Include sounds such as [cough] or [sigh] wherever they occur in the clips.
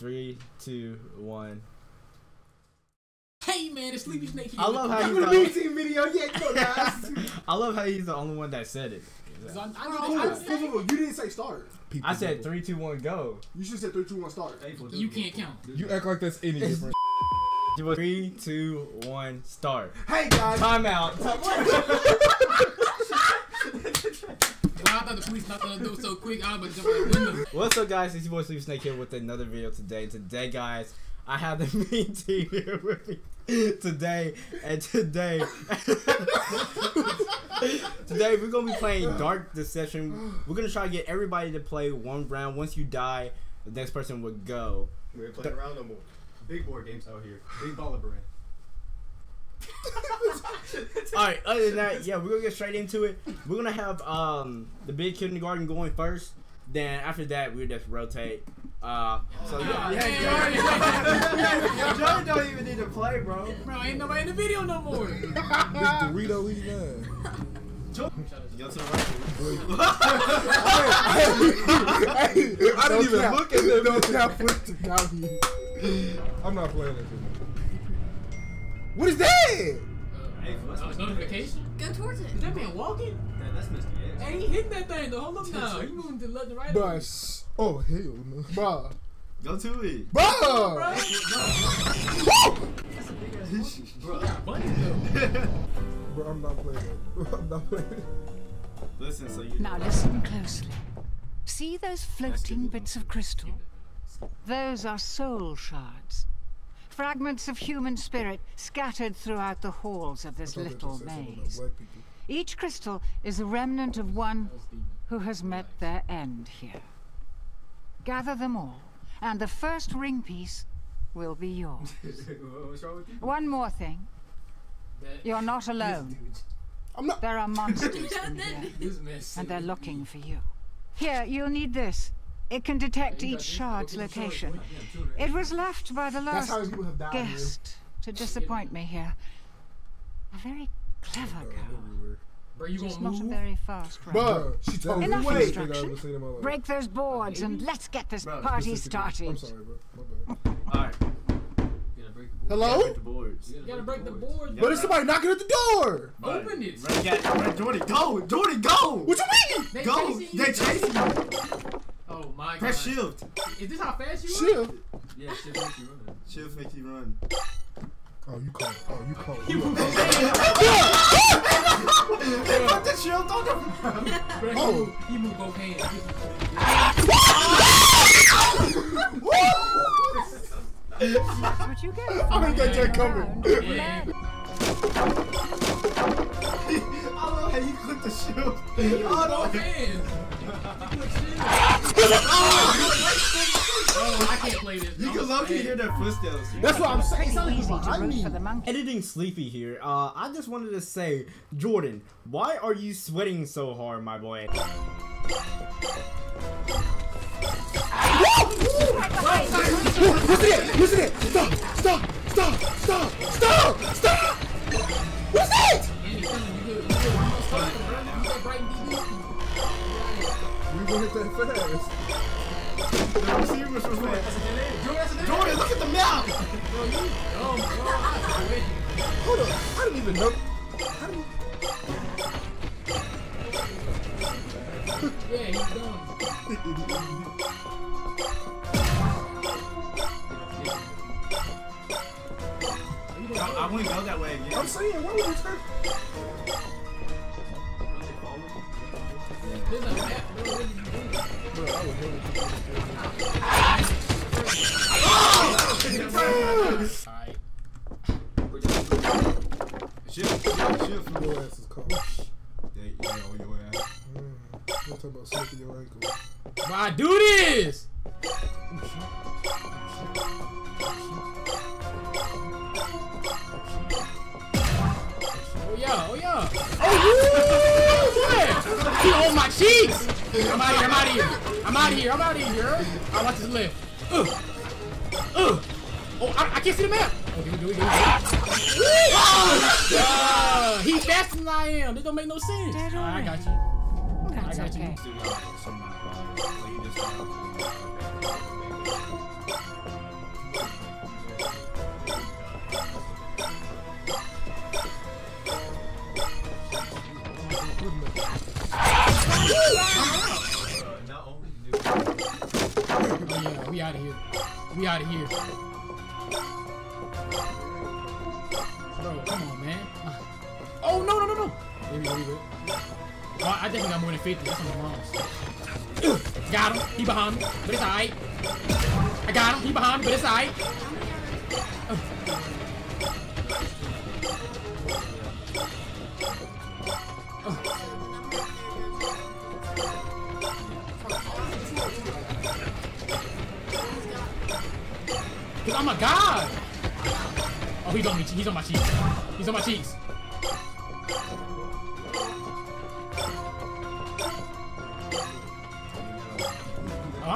Three, two, one. Hey man, it's Sleepy Snake here. I love how I'm he's gonna the, team video. Yeah, come on, guys. [laughs] I love how he's the only one that said it. I, I, Hold on, I, hold on, I, hold on, hold on. You didn't say start. I said three, two, one, go. You should say said three, two, one, start. you can't count. You act like that's any different. [laughs] Three, two, one, start. Hey guys. Time out. [laughs] Well, I thought the police not gonna do so quick. I was gonna jump out the window. What's up, guys? It's your boy Sleep Snake here with another video today. Today, guys, I have the [laughs] meme team here with me today, and today, [laughs] today we're gonna be playing Dark Deception. We're gonna try to get everybody to play one round. Once you die, the next person would go. We ain't playing around no more. Big board games out here. Big baller brand. [laughs] All right. Other than that, yeah, we're gonna get straight into it. We're gonna have um the big kindergarten going first. Then after that, we just rotate. Uh, so yeah, Yeah, yeah, Johnny [laughs] don't even need to play, bro. Bro, ain't nobody in the video no more. Dorito eating that. Go to the right. I didn't even look at them. No cap. Put it down. I'm not playing that shit. What is that? Hey, Uh, notification? Go towards it. Is that man walking? that's Mr. Yes. Hey, he hitting that thing though. Hold up now. He moving to the left and right. Bus. Oh hell no. Bruh. Go to it. Bruh. Bro, bunny though. [laughs] Bro, I'm not playing that. [laughs] Bro, I'm not playing. Listen, so you. Now listen closely. See those floating bits of crystal? Those are soul shards. Fragments of human spirit scattered throughout the halls of this I thought they little just said something about maze. Each crystal is a remnant of one who has met their end here. Gather them all, and the first ring piece will be yours. What's wrong with you? One more thing. You're not alone. I'm not. There are monsters [laughs] in here. And they're looking for you. Here, you'll need this. It can detect each shard's location. It was left by the last people have died here. guest to disappoint me here. A very clever girl, everywhere. Bro, you just gonna not a very fast one. Bruh. She told is me Enough the wait. worst thing I've instruction. ever seen in my life. Break those boards and let's get this Bro, party Specifically. I'm started. sorry, bro. My bad. You gotta break the. Hello? Break the boards. You gotta break the board. But there's somebody knocking at the door. Open it. Right, yeah, right, Jordy, go, Jordy, go. What you mean? They Go. chasing you? They chasing you. Oh my god. Press shift. Is this how fast you Chill. run? Yeah, shit makes you run. Shift makes you run. Oh, you called. Oh, you called. He You moved are- Put the shield on them. Bro, he Oh. moved- He moved both hands. That's what [laughs] you get. I'm gonna get that coming. Yeah. I love how you click the shield. He moved Oh, both no. hands. Oh, I can't play this. You can low key hear their footsteps. That's what I'm saying. It's not Easy even behind me. for the monkey. Editing Sleepy here. Uh, I just wanted to say, Jordan, why are you sweating so hard, my boy? Listen it. Listen it. We gonna hit that fast. The receivers was like, Jordan, Jordan, look at the map. Bro, you dumb, bro. I quit. Hold on. I didn't even know. I didn't. Yeah, he's dumb. I, I wouldn't go that way again. I'm saying, why would you turn? I do this! Oh yeah, oh yeah. Oh yeah! He on my cheeks! I'm out of here, I'm out of here. I'm out of here, I'm out of here. I watch his left. Ugh. Ugh. Oh, I, I can't see the map. Oh, do we, do we, do we? Ah, he faster than I am. This don't make no sense. Right, I got you. It's okay. we out of here. We out of here. Bro, come on, man. [laughs] Oh, no, no, no, no. We go, we go. Oh, I definitely got more than 50. That's on the wrongs. got him. He behind me, but it's alright. I got him. He behind me, but it's alright. Cause I'm a god. Oh, he's on me. He's on my cheeks. He's on my cheeks.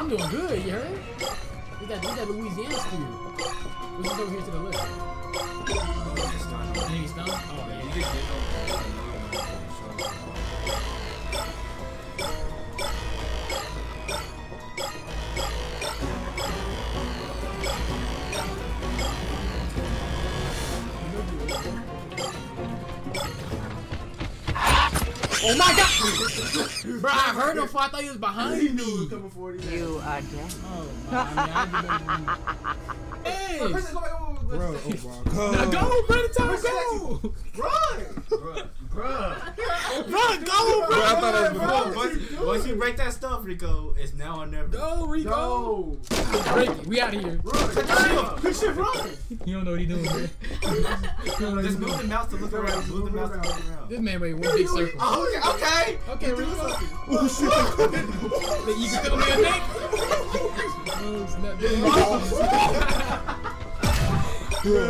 I'm doing good. You heard? At that, look at Louisiana steer. What's this over here to the left? Oh. Oh my god! Bro, I heard him before I thought he was behind me. Coming forward. yeah. You are dead. Oh, my, I mean, I didn't- Hey! Go, go, go, go, Bro, oh my god. Now go, bro, the time go! Run! Bruh, bruh. Run, go, bro! I thought it was Bro, before. once, once you break that stuff, Rico, it's now or never. Go, Rico! Go. Break it. We out of here. Run. Run. Good shit, run. You don't know what he doing, man. [laughs] Just move the mouse to look around. Move the mouse to look around. This man made one big circle. Oh, okay, okay. Okay, Rico. Oh shit. You can feel me a neck? Snap. Bro,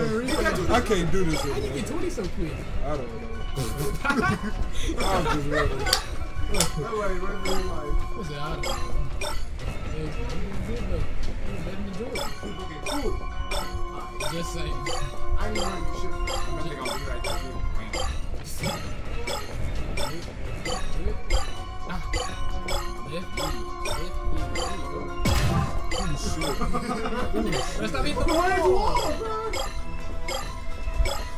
I can't do this. How you get 20 so quick? I don't know. [laughs] I'm just ready. What's that? I don't know. Yeah, you doing good, though. You better than Jordan. Just saying. I ain't running shit. I think I'll be right there. Ah.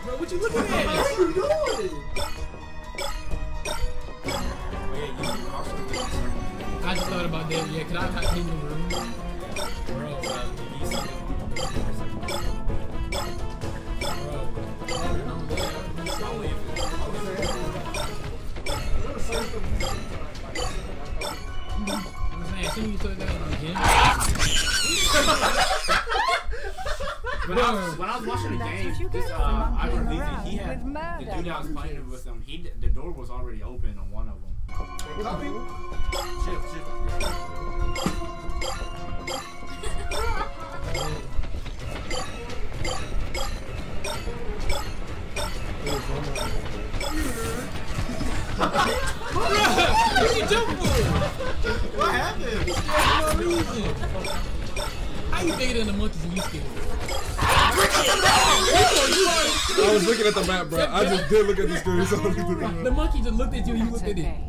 Bro, what you looking at? What are you doing? I just thought about that. Yeah, could I not clean the room? You this get uh, for I monkeying believe around he had with the dude that was playing with him. He the door was already open on one of them. Shift, shift. What you jumping for? What happened? For no reason. How you bigger than the monkeys and you scared? I was looking at the map, bro. I just did look at the screen. So at the The monkey just looked at you and you It's looked at it. okay.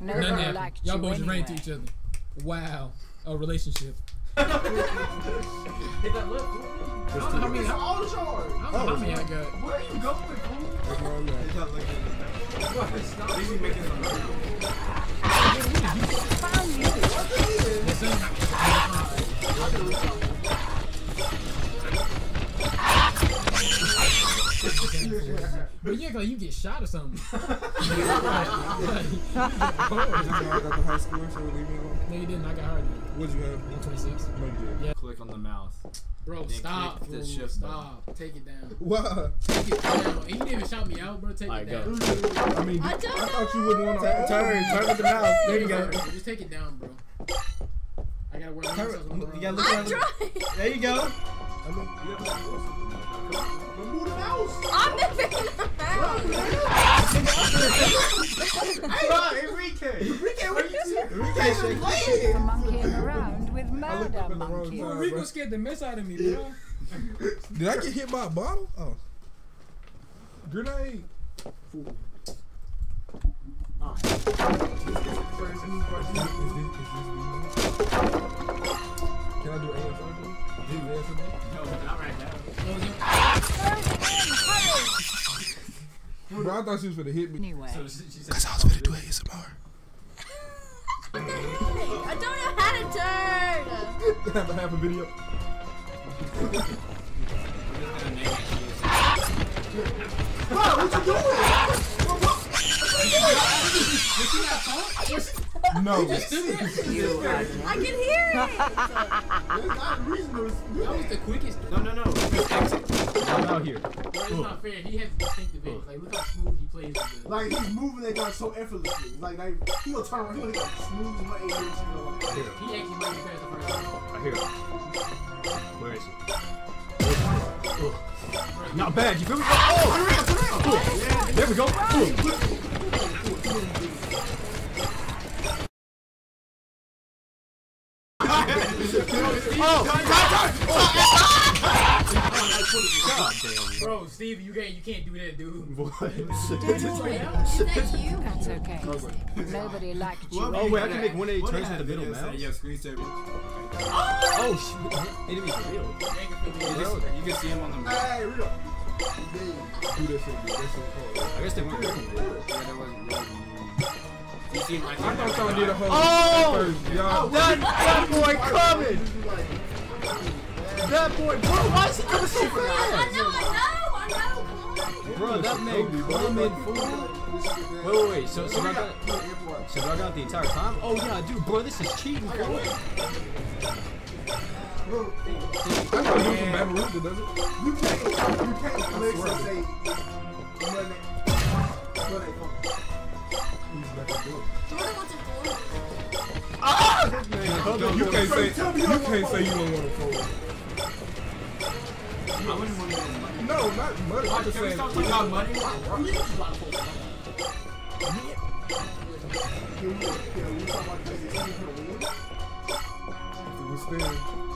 No Nothing happened. Y'all you both just ran into anyway. each other. Wow. A relationship. Hit that left. I don't know how many, I All the charge. don't know how many I got. Where are you going, fool? That's where I'm at. Hit that left. Stop. At least you making some noise. Found you. Listen. But you act like you get shot or something. That's how I got the high score, so leave me alone. No, you didn't. I got hard. What'd you have? 126. No, you didn't. Click on the mouse. Bro, stop. click the fool. shift Stop. Take it down. Why? Take it down. And you didn't even shout me out, bro. Take Alright, it go. down. I mean, I, thought you wouldn't want to. Turn, turn with the mouse. There you go. Just take it down, bro. I gotta work on Turn, myself on the you gotta wrong. look around. There you go. [laughs] Move the mouse. I'm moving around. Hey, Enrique. Enrique, what are you doing? Enrique, For playing. monkeying around with murder up at the wrong monkeys. time, Rico scared the mess out of me, bro. Did I get hit by a bottle? Oh. Grenade. Can I do ASMR? Do ASMR? No, not right now. Bro, I thought she was gonna hit me. Anyway, Cause I was gonna do ASMR. I don't know how had a turn. [laughs] Have a half a video. No. I can hear it. That was the quickest. No, no, no. I'm out here. Bro, it's not fair. He has distinctive edge. Like, look how smooth he plays. Like he's moving that gun so effortlessly. Like, like he gonna turn around, he gonna like smooth my eight. You know, like, He actually might be past the first time. I hear it. Where is it? Ugh. Not bad, you feel me? Oh! There we go. Ugh. Bro, Steve, you can't, you can't do that, dude. [laughs] What? Is that you? That's okay. Nobody liked you. Oh, wait, I can make 180 turns with the middle Video saying, mouse? Yeah, screensaver. Oh, shit. Enemies are real. You can see him on the map. Hey, real. Do that shit. dude. That shit hard. I guess they weren't real. Yeah, that wasn't really. You see my I thought y'all did a whole Oh! Y'all. That, that boy coming! That boy, bro, why is he coming so I fast? know, I know, I know. Come on. Bro, that man coming fool. Wait, wait, wait. So, so I got, so I got the entire time. Oh yeah, dude, bro, this is cheating, bro. I know you from Baton Rouge, does it? You can't, you can't flex and say, You can't say you can't say you don't want to fold. I wouldn't want to No, not money. I'm just saying. stop talking about money? We, can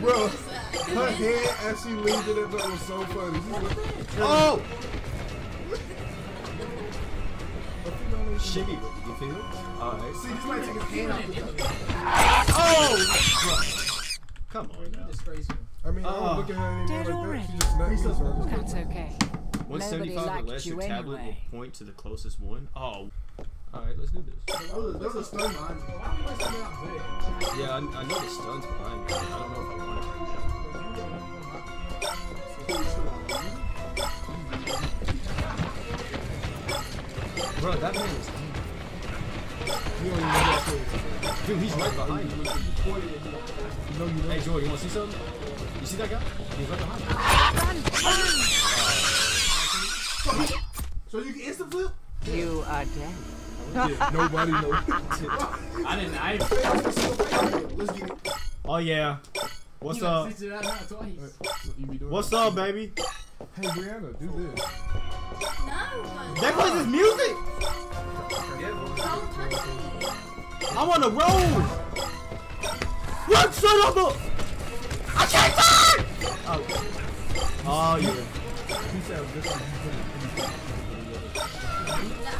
Bro, her head as she leaned in it was so funny. She was like, Oh! Shimmy, you feel? Alright. See, this might take his hand out the Oh! Come on now. Disgraceful. I mean, I Oh. don't look at her anymore Dead like that. already. She just let That's okay. 175 or liked less, you your tablet anyway. will point to the closest one. Oh. Alright, let's do this. That was, that a stun behind me. Why we wasting it out good? Yeah, I, I know the stun's behind me. I don't know if I want it right now. Bro, that man is. You don't even know that Dude, he's right behind you. You know you know. Hey, Joy, you want to see something? You see that guy? He's right behind you. So you can instant flip? You are dead. Yeah, nobody knows. [laughs] I didn't. I. Let's get it. Oh yeah. What's He done up? switched it out now twice. You be doing What's up, baby? Hey, Brianna, do this. No. That plays his music. Don't touch me. I'm on the road. What son of a? I can't turn. Oh. Oh yeah.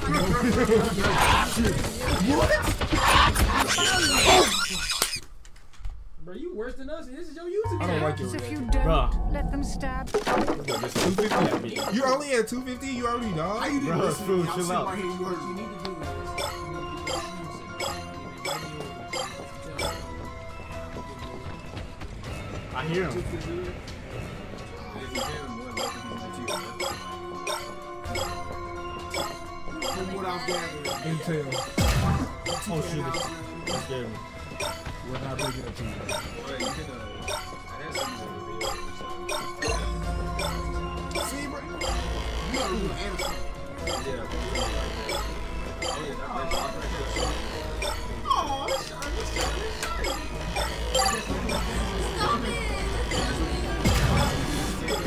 He sounds just like you put it Bro, you worse than us, and this is your YouTube I don't like your if you don't Bruh. let them stab. You only at 250? You already How died? you Bro, listen to fool, me? I'm chill out. right here. You You you. need to do this. I hear him. Intel. Oh shit. That scared me. We're not bringing it to you. See, bro? You gotta do an answer. Oh, Stop it!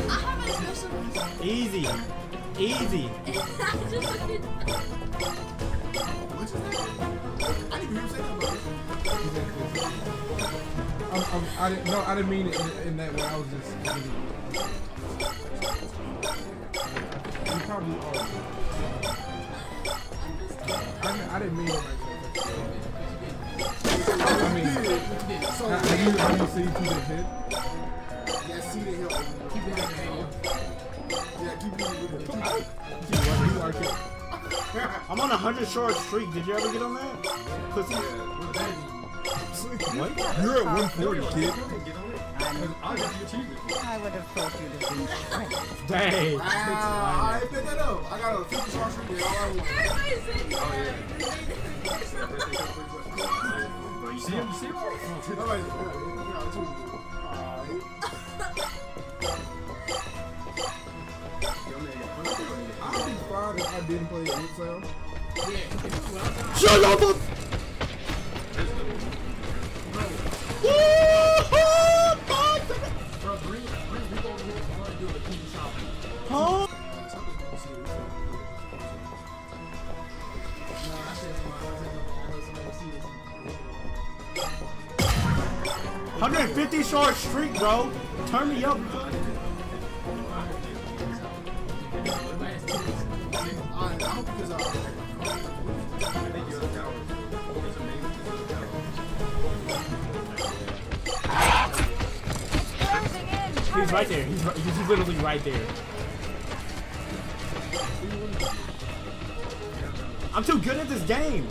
I have a special. Easy. Easy. I [laughs] just I didn't hear him say that, bro. I'm, I'm, I didn't, no, I didn't mean it in, in that way. I was just. You probably are. I, didn't- I didn't mean it like that. I mean, So, have you, have you seen who hit? yeah, see the hill. Keep it in I'm on a 100 short streak. Did you ever get on that? Pussy. What? You're at 140, kid. Get on it. I'll get the achievement. I would have thought you'd have been shredded. Dang. Wow, I picked that up. I got a 50 shot streak with all I want. Oh, but you see him? You see him? Nobody's- yeah, yeah, two. Alright. No, I said somebody, I said somebody see this. 150 short streak, bro. Turn me up. He's right there. He's, right, he's literally right there. I'm too good at this game.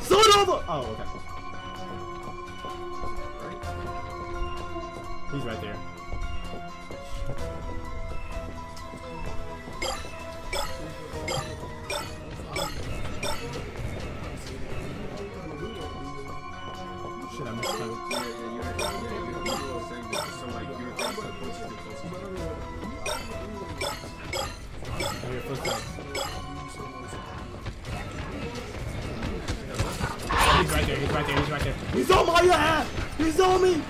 Son of a! Oh, okay. He's right there. He's on my ass! He's on me!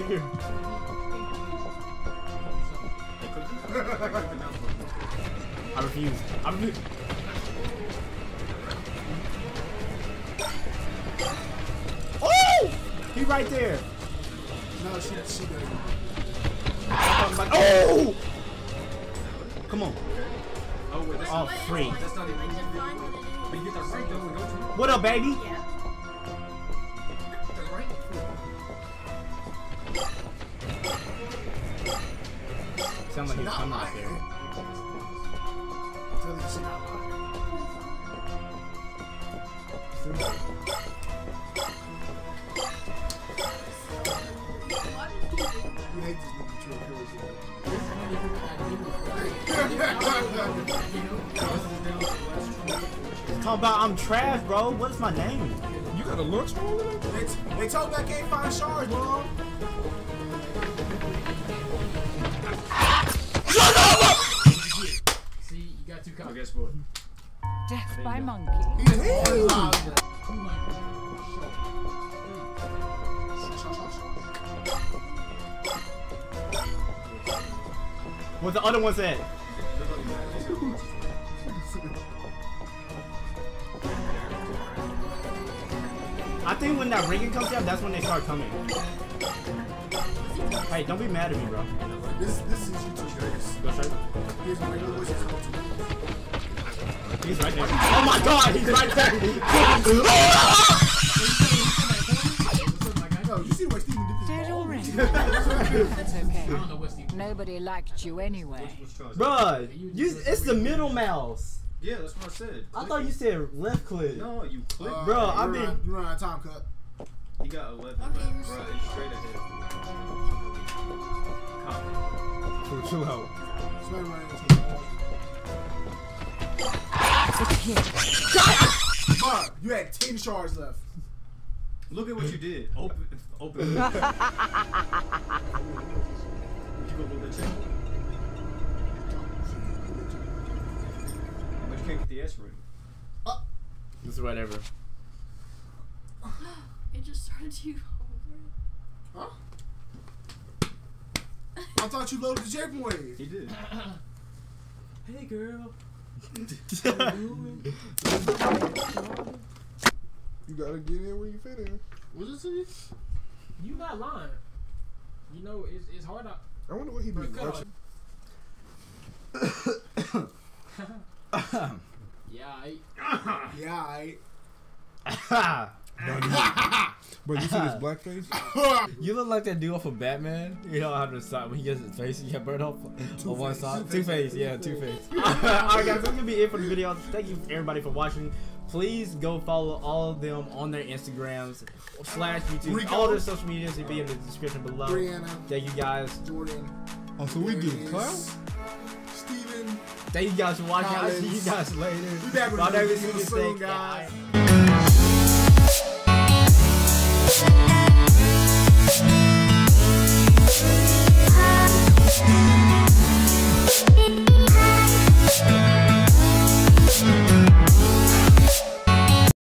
Button. I refuse. I refuse. Oh! He right there. No, she, she did. Oh! Come on. Oh, wait, that's Oh, not, free. that's not even. What up, baby? get Sound like he's coming out there. Tell you she not lying. Why did he do that? You hate this nigga, True Purity. Talking about I'm trash, bro. What is my name? You got a lunch roll in? They, they told me I can't find shards, bro. Got two copies. guess what? Death by monkey. He just all lives. What the other one said? I think when that ringing comes out, that's when they start coming. Hey, don't be mad at me, bro. This, this is YouTube days. Go straight. Here's my regular voice. He's right there. Oh my god, he's right there. [laughs] Dead already? [laughs] That's okay. don't know what Steve. Nobody liked you anyway. Which choice? Bruh, you, it's the middle mouse. Yeah, that's what I said. I thought you said left click. No, you click. Uh, Bro, I mean- out- you run out of time cut. He got 11 Okay, left. Bro, so- it's straight ahead. Come. So chill out. Somebody run into. Fuck, you had 10 shards left. Look at what you did. Open. Open. Did you go the check? But you can't get the S ring. It's whatever. [gasps] It just started to over. I thought you loaded the checkpoint. He did. [laughs] hey, girl. [laughs] You gotta get in where you fit in. What is it? You not lying. You know, it's, it's hard to. I wonder what he be watching. [coughs] Yeah, I, [coughs] Yeah, I. [coughs] But you see this [laughs] blackface? [laughs] you look like that dude off of Batman. You know how the side when he gets his face, he got burned off on one side. Two face, yeah, two face. [laughs] Alright, guys, that's gonna be it for the video. Thank you everybody for watching. Please go follow all of them on their Instagrams slash YouTube. Rico. All their social medias will be in the description below. Brianna, Thank you guys. Jordan, Oh, so we getting clout? Steven. Thank you guys for watching. I'll see you guys later. We back with Y'all another never see this soon, thing. guys. Yeah. Steve.